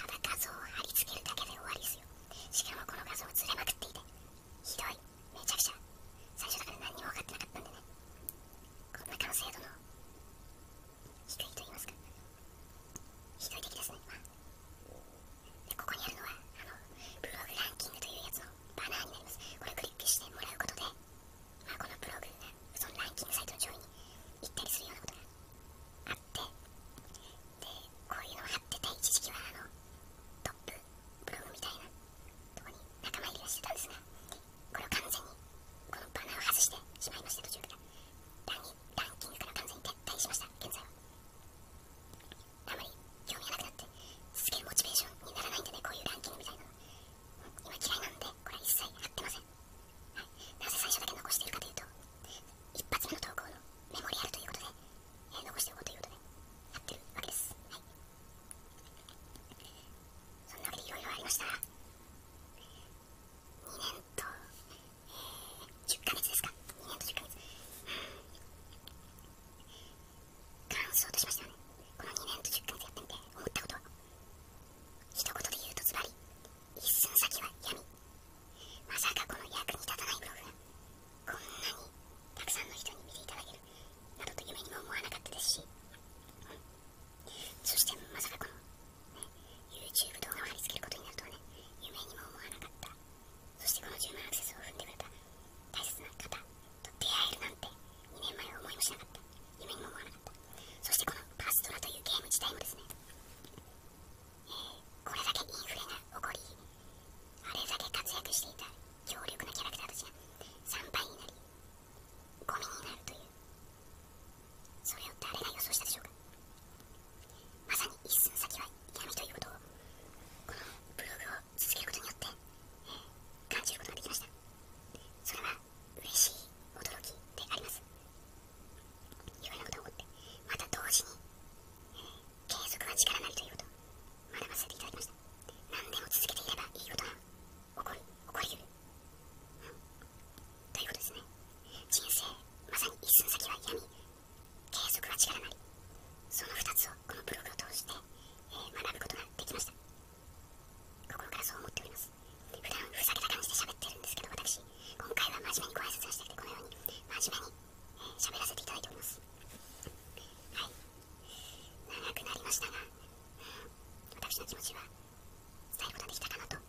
Have a good 進先は闇継続は力なりその2つをこのブログを通して、えー、学ぶことができました。心からそう思っております。普段ふざけた感じで喋ってるんですけど私今回は真面目にご挨拶をしてきてこのように真面目に喋、えー、らせていただいております。はい。長くなりましたが、私の気持ちは伝えることができたかなと